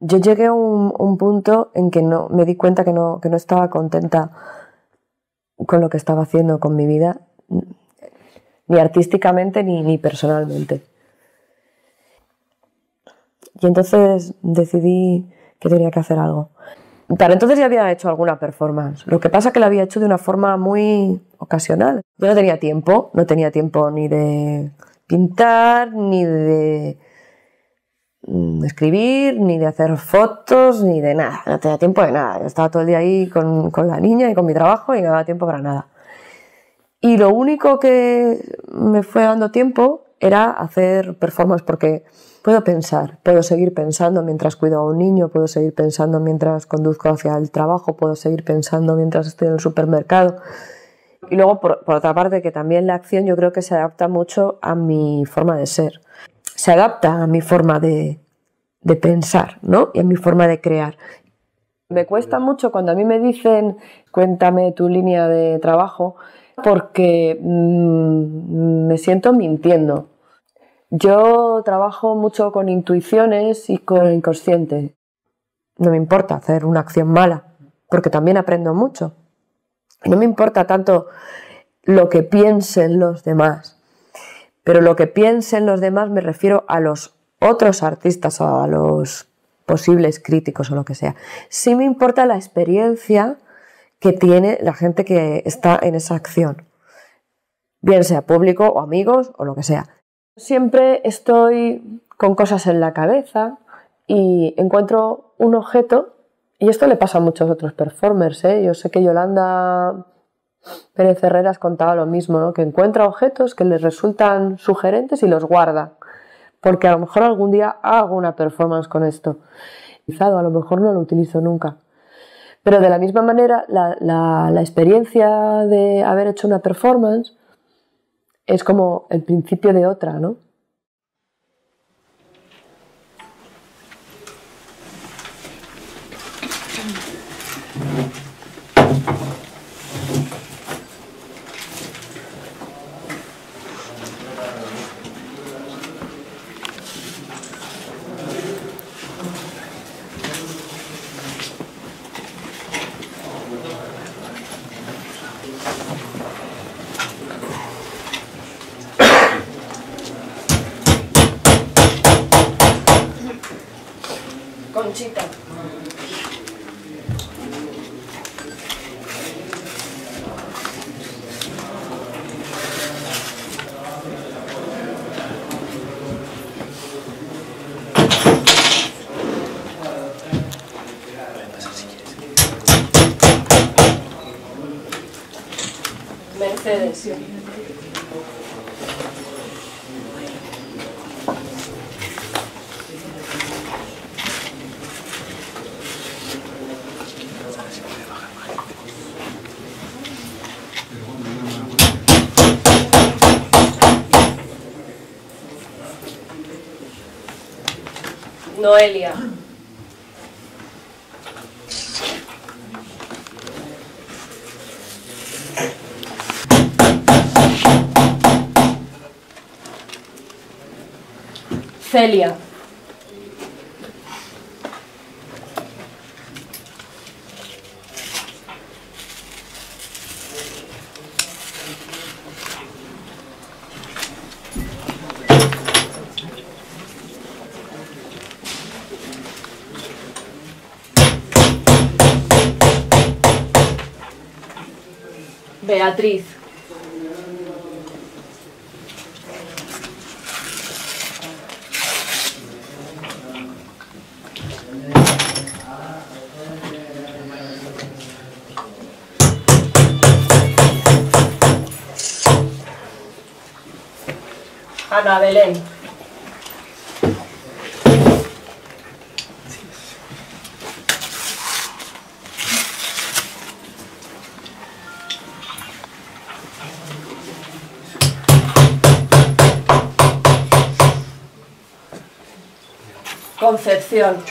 Yo llegué a un, un punto en que no, me di cuenta que no, que no estaba contenta con lo que estaba haciendo con mi vida, ni artísticamente ni, ni personalmente. Y entonces decidí que tenía que hacer algo. Para entonces ya había hecho alguna performance. Lo que pasa es que la había hecho de una forma muy ocasional. Yo no tenía tiempo, no tenía tiempo ni de pintar, ni de mm, escribir, ni de hacer fotos, ni de nada. No tenía tiempo de nada. Yo estaba todo el día ahí con, con la niña y con mi trabajo y no daba tiempo para nada. Y lo único que me fue dando tiempo era hacer performance porque puedo pensar, puedo seguir pensando mientras cuido a un niño, puedo seguir pensando mientras conduzco hacia el trabajo, puedo seguir pensando mientras estoy en el supermercado. Y luego, por, por, otra parte, que también la acción yo creo que se adapta mucho a mi forma de ser. Se adapta a mi forma de, de pensar, ¿no? Y a mi forma de crear. Me cuesta mucho cuando a mí me dicen, cuéntame tu línea de trabajo, porque mmm, me siento mintiendo. Yo trabajo mucho con intuiciones y con inconsciente. No me importa hacer una acción mala, porque también aprendo mucho. No me importa tanto lo que piensen los demás, pero lo que piensen los demás me refiero a los otros artistas o a los posibles críticos o lo que sea. Sí me importa la experiencia que tiene la gente que está en esa acción, bien sea público o amigos o lo que sea. Siempre estoy con cosas en la cabeza y encuentro un objeto, y esto le pasa a muchos otros performers. ¿eh? Yo sé que Yolanda Pérez Herreras contaba lo mismo, ¿no? que encuentra objetos que le resultan sugerentes y los guarda, porque a lo mejor algún día hago una performance con esto. A lo mejor no lo utilizo nunca. Pero de la misma manera, la, la experiencia de haber hecho una performance es como el principio de otra, ¿no? Conchita. Mercedes. Noelia. Celia. Beatriz. Ana Belén. Concepción.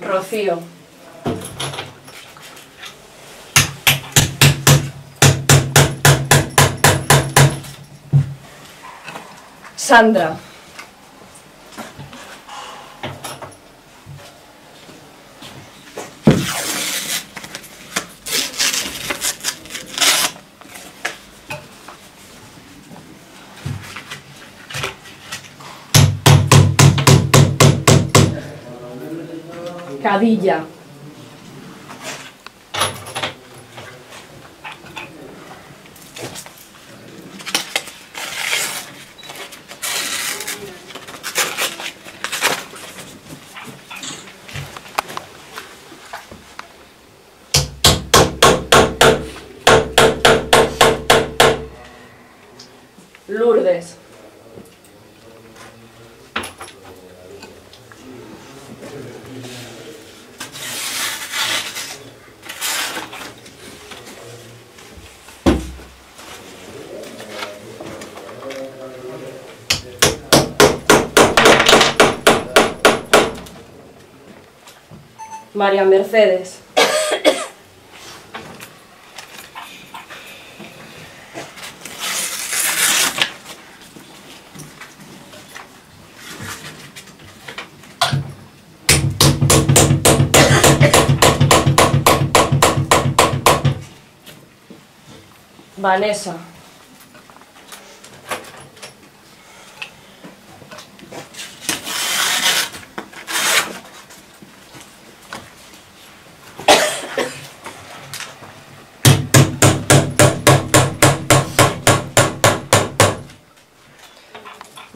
Rocío. Sandra. Cadilla. María Mercedes. Vanessa.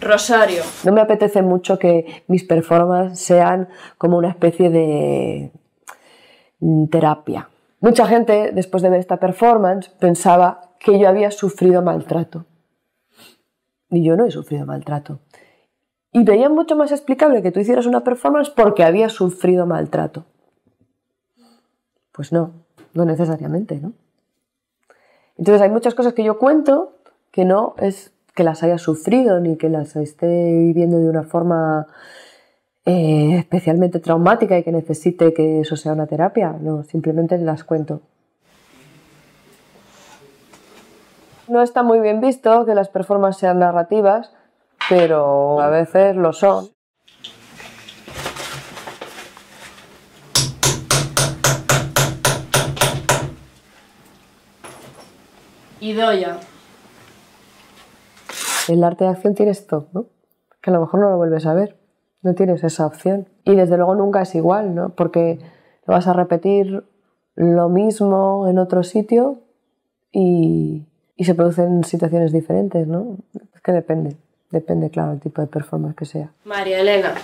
Rosario. No me apetece mucho que mis performances sean como una especie de mm, terapia. Mucha gente, después de ver esta performance, pensaba que yo había sufrido maltrato. Y yo no he sufrido maltrato. Y veían mucho más explicable que tú hicieras una performance porque había sufrido maltrato. Pues no, no necesariamente, ¿no? Entonces hay muchas cosas que yo cuento que no es que las haya sufrido ni que las esté viviendo de una forma eh, especialmente traumática y que necesite que eso sea una terapia. No, simplemente las cuento. No está muy bien visto que las performances sean narrativas, pero a veces lo son. Idoya. El arte de acción tiene esto, ¿no? Que a lo mejor no lo vuelves a ver, no tienes esa opción. Y desde luego nunca es igual, ¿no? Porque lo vas a repetir lo mismo en otro sitio y, y se producen situaciones diferentes, ¿no? Es que depende, depende, claro, el tipo de performance que sea. María Elena.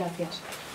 Gracias.